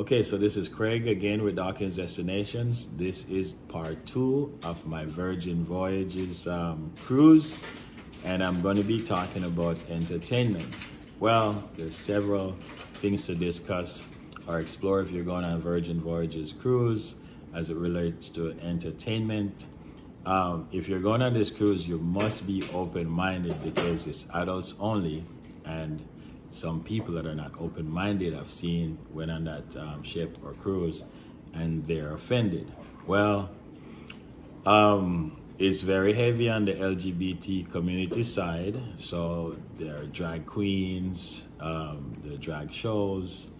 Okay, so this is Craig again with Dawkins Destinations. This is part two of my Virgin Voyages um, cruise, and I'm going to be talking about entertainment. Well, there's several things to discuss or explore if you're going on Virgin Voyages cruise as it relates to entertainment. Um, if you're going on this cruise, you must be open-minded because it's adults only, and some people that are not open-minded I've seen went on that um, ship or cruise and they're offended. Well, um, it's very heavy on the LGBT community side. So there are drag queens, um, the drag shows,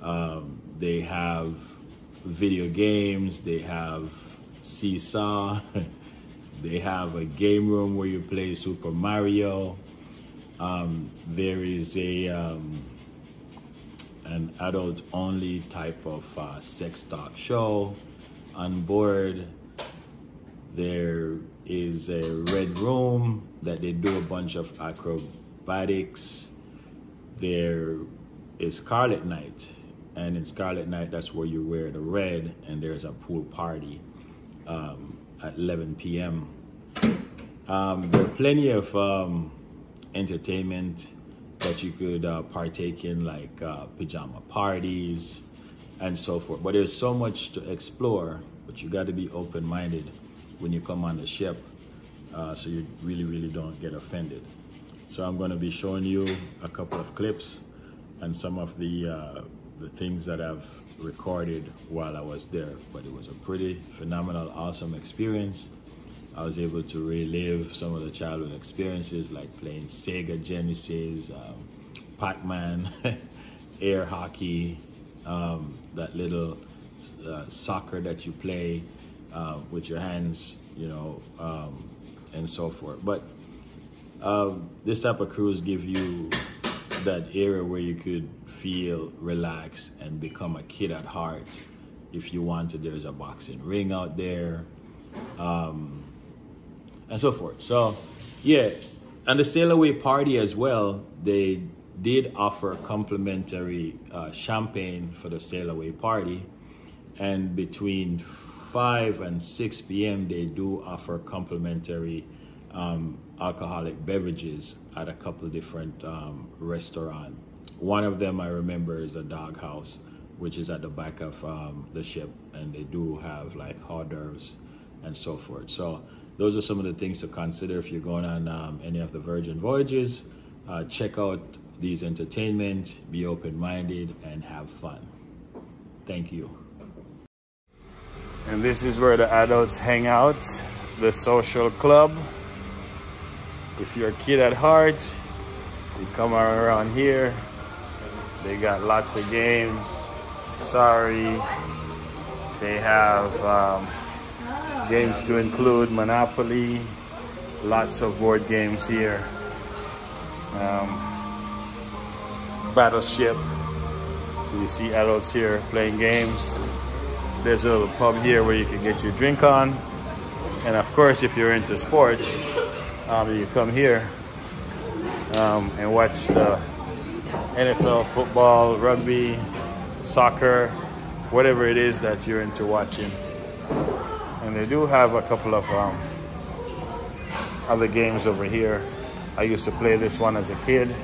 um, they have video games, they have seesaw, they have a game room where you play Super Mario. Um, there is a um, an adult only type of uh, sex talk show on board. There is a red room that they do a bunch of acrobatics. There is Scarlet Night, and in Scarlet Night, that's where you wear the red, and there's a pool party um, at 11 p.m. Um, there are plenty of um, entertainment that you could uh, partake in, like uh, pajama parties and so forth. But there's so much to explore, but you got to be open minded when you come on the ship uh, so you really, really don't get offended. So I'm going to be showing you a couple of clips and some of the, uh, the things that I've recorded while I was there. But it was a pretty phenomenal, awesome experience. I was able to relive some of the childhood experiences like playing Sega Genesis, um, Pac-Man, air hockey, um, that little uh, soccer that you play uh, with your hands, you know, um, and so forth. But um, this type of cruise give you that area where you could feel relaxed and become a kid at heart. If you wanted, there's a boxing ring out there. Um, and so forth. So, yeah, and the sail away party as well, they did offer complimentary uh, champagne for the sail away party. And between 5 and 6 p.m., they do offer complimentary um, alcoholic beverages at a couple different um, restaurants. One of them I remember is a Dock House, which is at the back of um, the ship, and they do have like hors d'oeuvres and so forth. So those are some of the things to consider if you're going on um, any of the Virgin voyages. Uh, check out these entertainment, be open-minded, and have fun. Thank you. And this is where the adults hang out, the social club. If you're a kid at heart, you come around here. They got lots of games. Sorry. They have um, games to include Monopoly, lots of board games here. Um, Battleship. So you see adults here playing games. There's a little pub here where you can get your drink on. And of course, if you're into sports, um, you come here um, and watch the NFL, football, rugby, soccer, whatever it is that you're into watching. They do have a couple of um, other games over here. I used to play this one as a kid.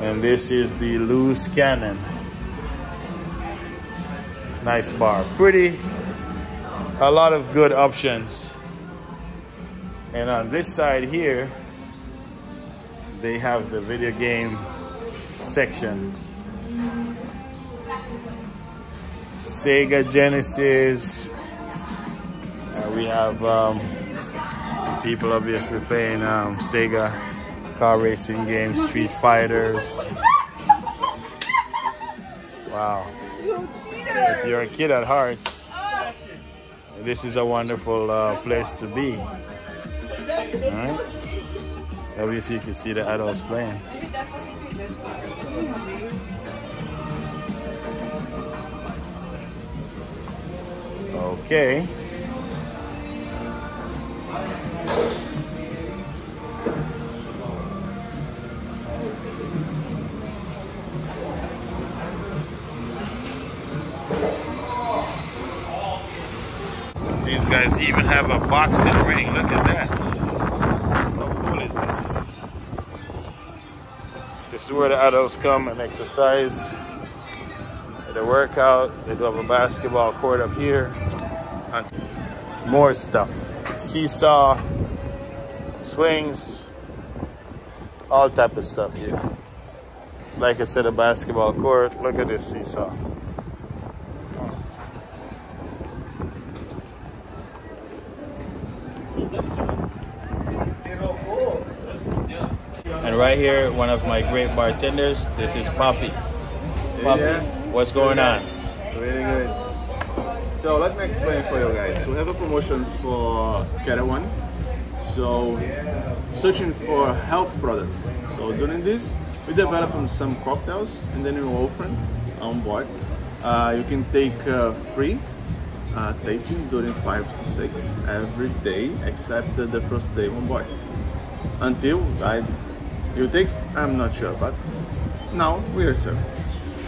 And this is the loose cannon. Nice bar. Pretty, a lot of good options. And on this side here, they have the video game section. Sega Genesis, we have um, people obviously playing um, Sega car racing games, Street Fighters. Wow. If you're a kid at heart, this is a wonderful uh, place to be. Alright? Obviously you can see the adults playing. Okay. Boxing ring. Look at that. How cool is this? This is where the adults come and exercise. They work out. They do have a basketball court up here. And more stuff. Seesaw, swings, all type of stuff here. Like I said, a basketball court. Look at this seesaw. Right here, one of my great bartenders. This is Papi. Papi, Yeah. what's going on? Really good. So let me explain for you guys. We have a promotion for One. So searching for health products. So during this, we develop some cocktails and then we offer on board. Uh, you can take uh, free uh, tasting during five to six every day, except the, the first day on board. Until I, you take, I'm not sure, but now we are serving.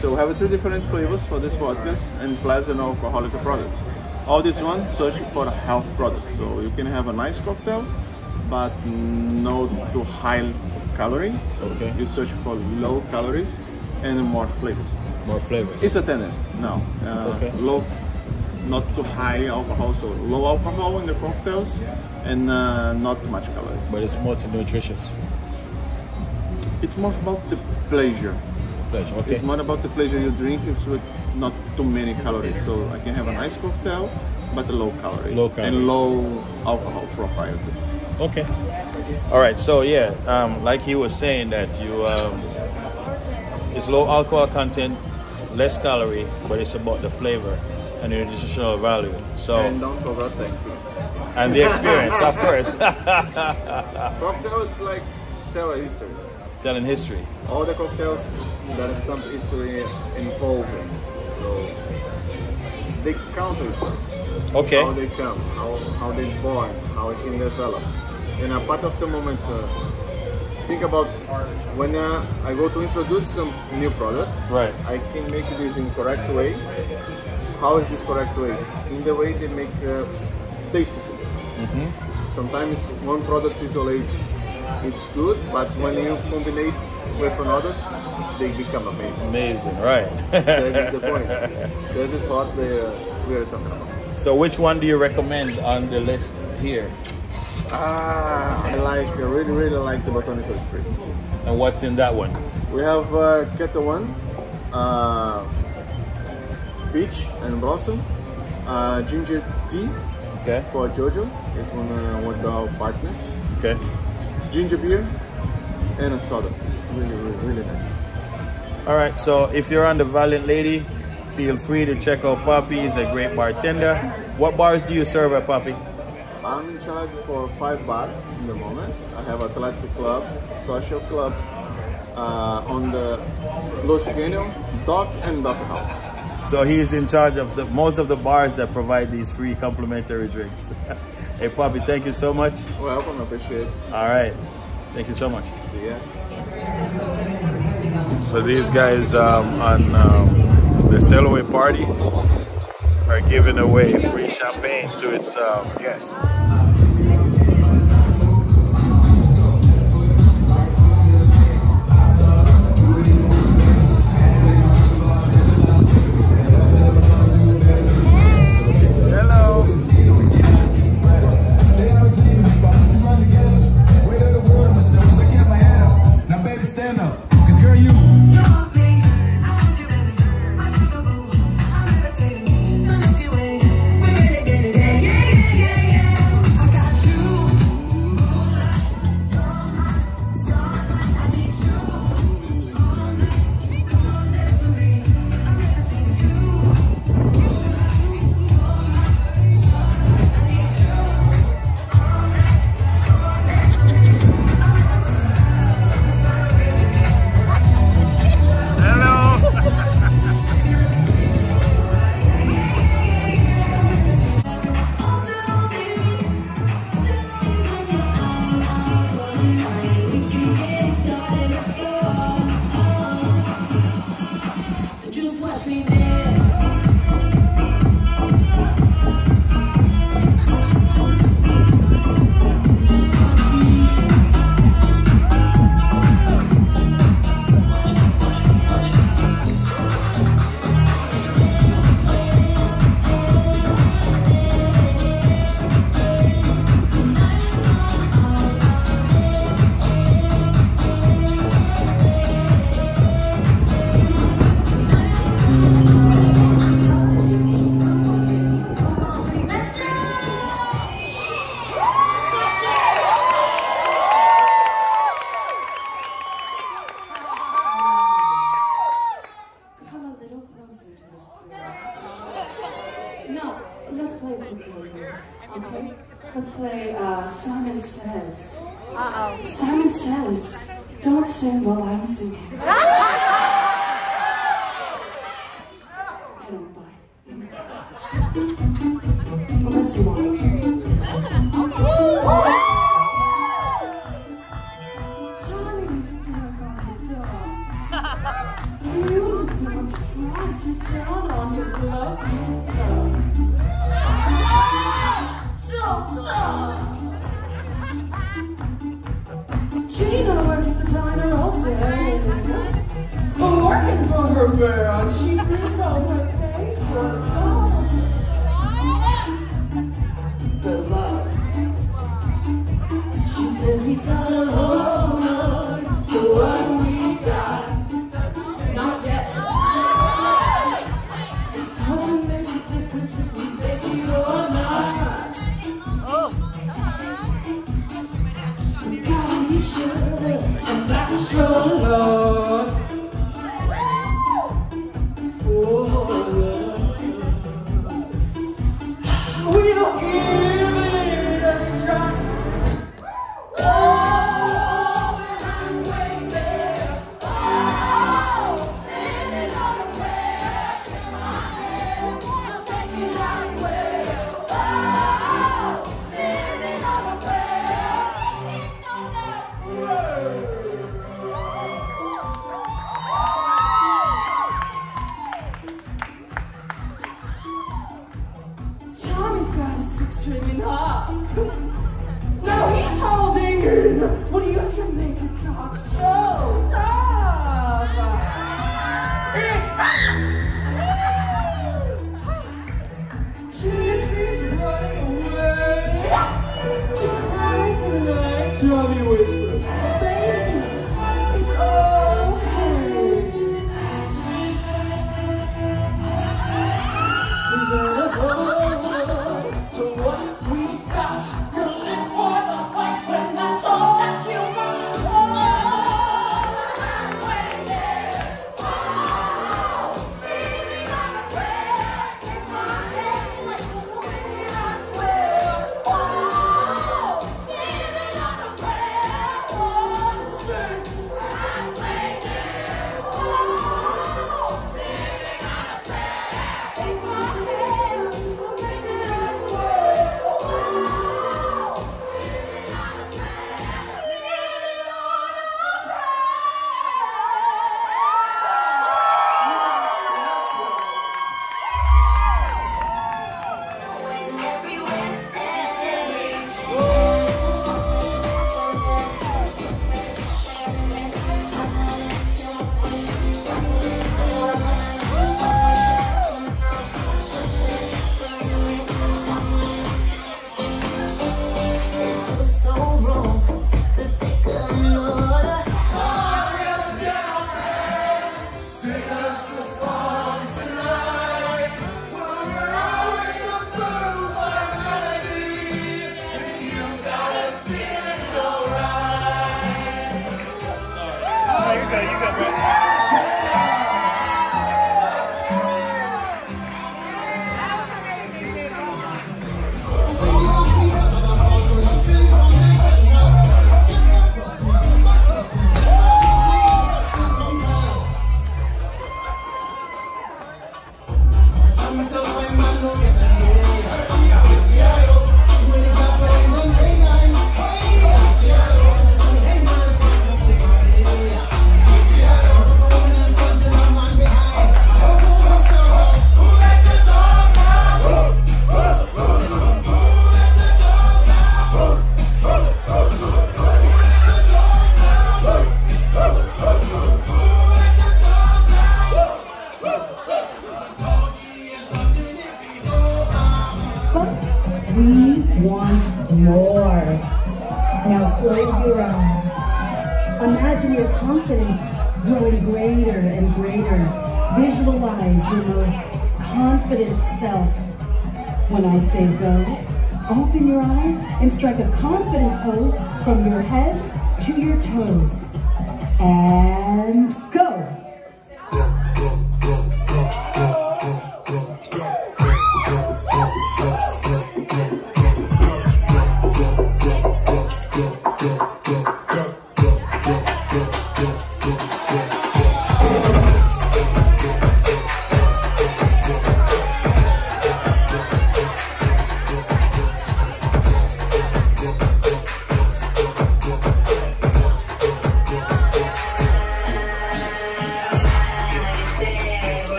So we have two different flavors for this vodkas and pleasant alcoholic products. All this one search for health products. So you can have a nice cocktail, but no too high calorie. So Okay. you search for low calories and more flavors. More flavors. It's a tennis now. Uh, Okay. Low, not too high alcohol, so low alcohol in the cocktails and uh, not too much calories. but it's mostly nutritious. It's more about the pleasure. Pleasure. Okay. It's more about the pleasure you drink. It's with not too many calories. So I can have a nice cocktail, but a low calorie. Low calorie. And low alcohol profile too. Okay. All right. So yeah, um, like he was saying that you, um, it's low alcohol content, less calorie, but it's about the flavor and the nutritional value. So And don't forget the experience. and the experience, of course, Cocktails like tell a histories. Telling history. All the cocktails, there is some history involved. So they count history. Okay. How they come, how, how they born, how it can develop. And a part of the moment, uh, think about when uh, I go to introduce some new product, Right. I can make this in correct way. How is this correct way? In the way they make uh, tasty food. Sometimes one product isolate, it's good, but when you combine it with others, they become amazing. Amazing. Right. this is the point. This is what uh, we are talking about. so which one do you recommend on the list here? Ah, I like, I really, really like the botanical spirits. And what's in that one? We have uh, One, uh, peach and blossom, uh, ginger tea Okay. for Jojo is one uh, one of our partners. Okay. Ginger beer and a soda. Really, really, really nice. All right, so if you're on the Valiant Lady, feel free to check out Papi. He's a great bartender. What bars do you serve at Papi? I'm in charge for five bars in the moment. I have Athletic Club, Social Club, uh, on the Loose Cannon, Dock and Dock House. So he's in charge of the most of the bars that provide these free complimentary drinks. hey, Papi, thank you so much. Welcome, I appreciate. It. All right, thank you so much. See ya. So these guys um, on um, the Sailaway party are giving away free champagne to its um, guests. Unless you want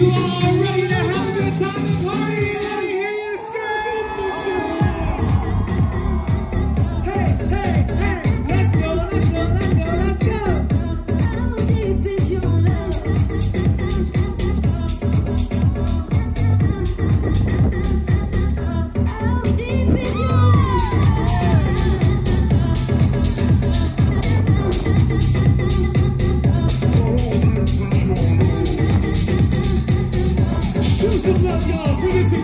You are right.